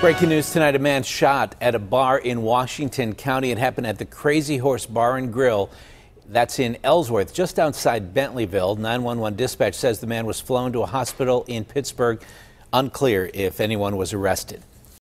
Breaking news tonight a man shot at a bar in Washington County. It happened at the Crazy Horse Bar and Grill. That's in Ellsworth, just outside Bentleyville. 911 dispatch says the man was flown to a hospital in Pittsburgh. Unclear if anyone was arrested.